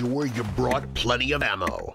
sure you brought plenty of ammo.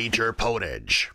Major potage.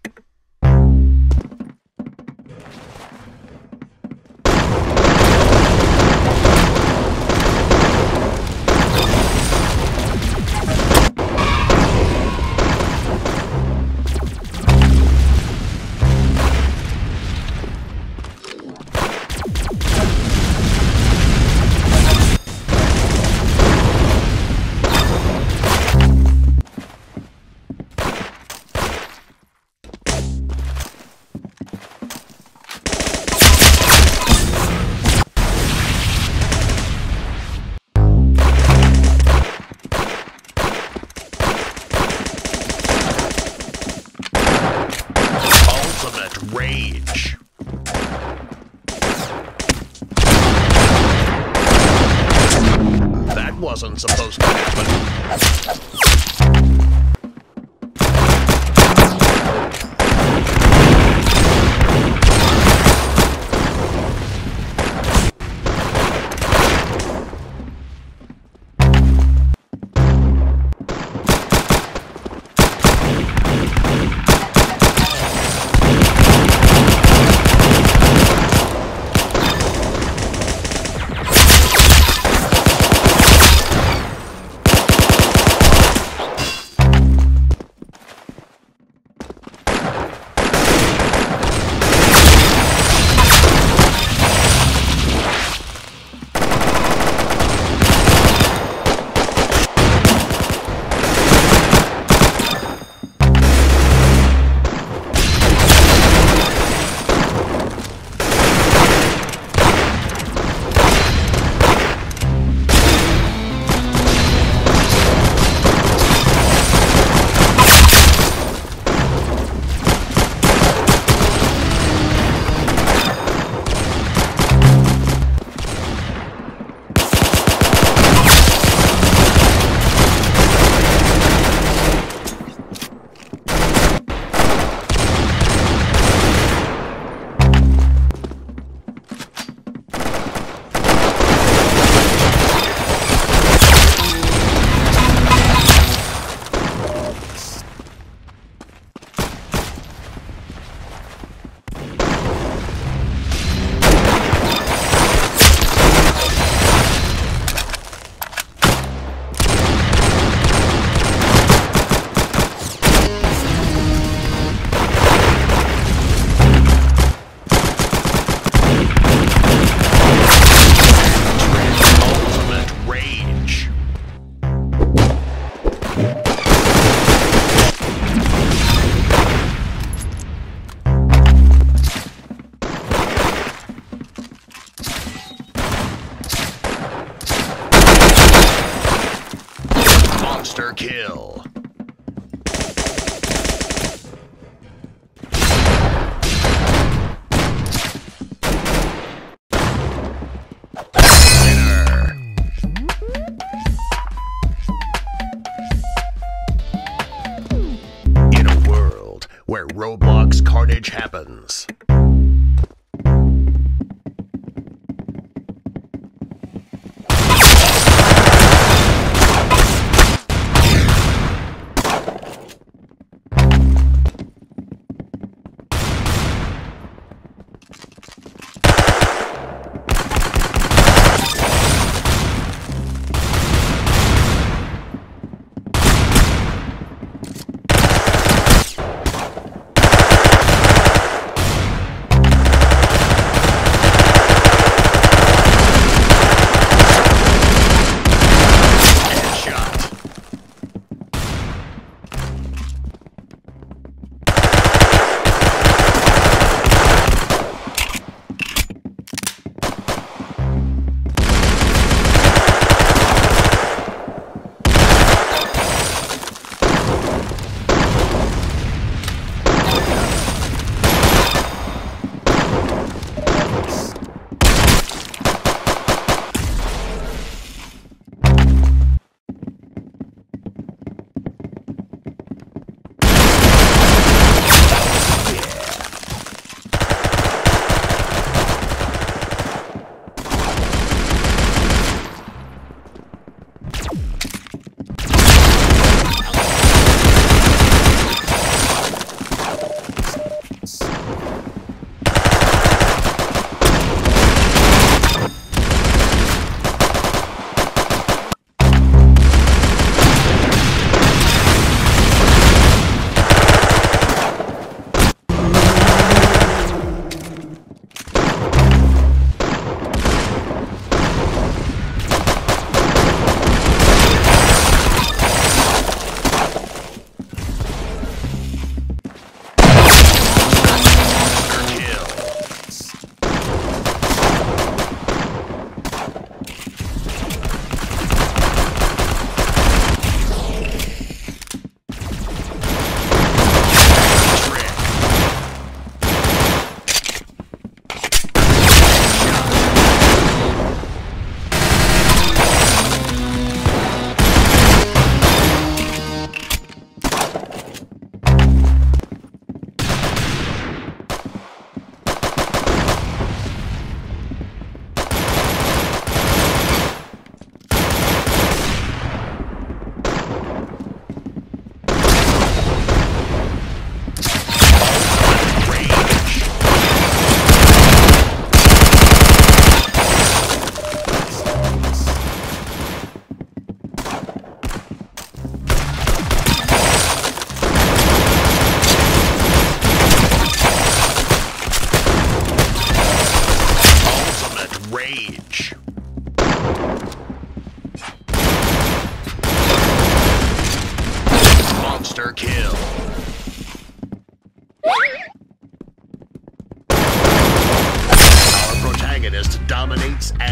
Happens.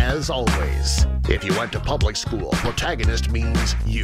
As always. If you went to public school, protagonist means you.